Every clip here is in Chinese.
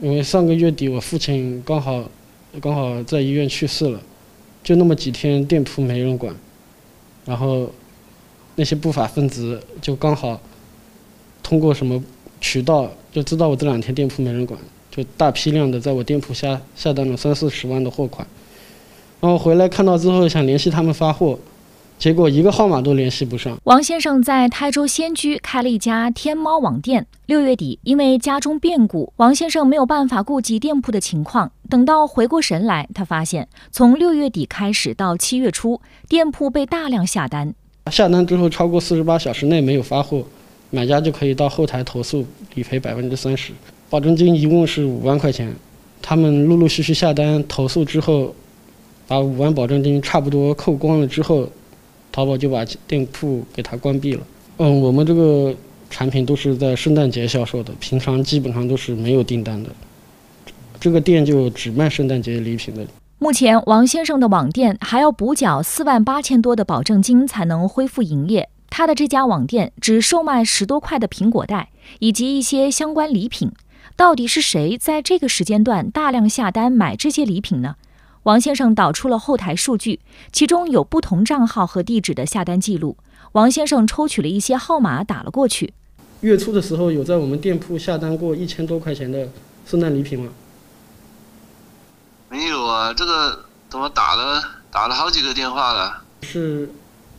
因为上个月底我父亲刚好刚好在医院去世了，就那么几天店铺没人管，然后那些不法分子就刚好通过什么渠道就知道我这两天店铺没人管，就大批量的在我店铺下下单了三四十万的货款，然后回来看到之后想联系他们发货。结果一个号码都联系不上。王先生在台州仙居开了一家天猫网店。六月底，因为家中变故，王先生没有办法顾及店铺的情况。等到回过神来，他发现从六月底开始到七月初，店铺被大量下单。下单之后超过四十八小时内没有发货，买家就可以到后台投诉，理赔百分之三十，保证金一共是五万块钱。他们陆陆续续下单投诉之后，把五万保证金差不多扣光了之后。淘宝就把店铺给它关闭了。嗯，我们这个产品都是在圣诞节销售的，平常基本上都是没有订单的。这个店就只卖圣诞节礼品的。目前，王先生的网店还要补缴四万八千多的保证金才能恢复营业。他的这家网店只售卖十多块的苹果袋以及一些相关礼品。到底是谁在这个时间段大量下单买这些礼品呢？王先生导出了后台数据，其中有不同账号和地址的下单记录。王先生抽取了一些号码打了过去。月初的时候有在我们店铺下单过一千多块钱的圣诞礼品吗？没有啊，这个怎么打了打了好几个电话了？是，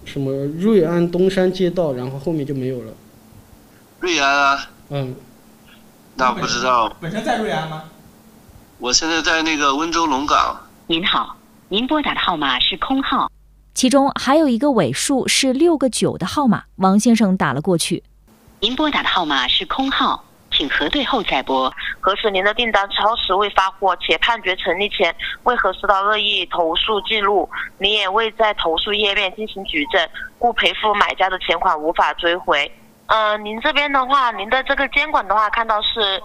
什么瑞安东山街道，然后后面就没有了。瑞安啊？嗯。那不知道。本身在瑞安吗？我现在在那个温州龙岗。您好，您拨打的号码是空号，其中还有一个尾数是六个九的号码，王先生打了过去。您拨打的号码是空号，请核对后再拨。核实您的订单超时未发货且判决成立前未核实到恶意投诉记录，您也未在投诉页面进行举证，故赔付买家的钱款无法追回。嗯，您这边的话，您的这个监管的话，看到是。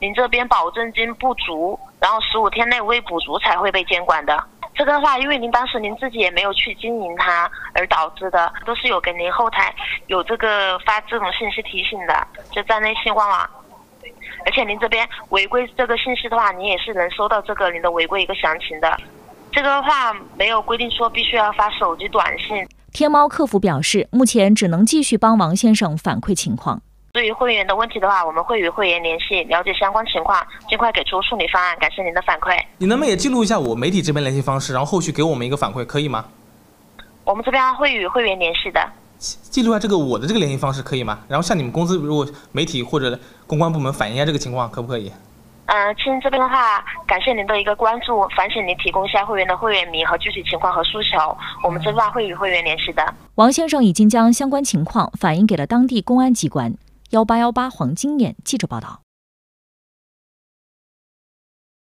您这边保证金不足，然后十五天内未补足才会被监管的。这个的话，因为您当时您自己也没有去经营它，而导致的，都是有给您后台有这个发这种信息提醒的，就在内信官网。而且您这边违规这个信息的话，您也是能收到这个您的违规一个详情的。这个的话没有规定说必须要发手机短信。天猫客服表示，目前只能继续帮王先生反馈情况。对于会员的问题的话，我们会与会员联系，了解相关情况，尽快给出处理方案。感谢您的反馈。你能不能也记录一下我媒体这边联系方式，然后后续给我们一个反馈，可以吗？我们这边会与会员联系的。记录下这个我的这个联系方式可以吗？然后向你们公司如果媒体或者公关部门反映一下这个情况，可不可以？嗯，亲这边的话，感谢您的一个关注，烦请您提供一下会员的会员名和具体情况和诉求，我们这边会与会员联系的。王先生已经将相关情况反映给了当地公安机关。幺八幺八黄金眼记者报道。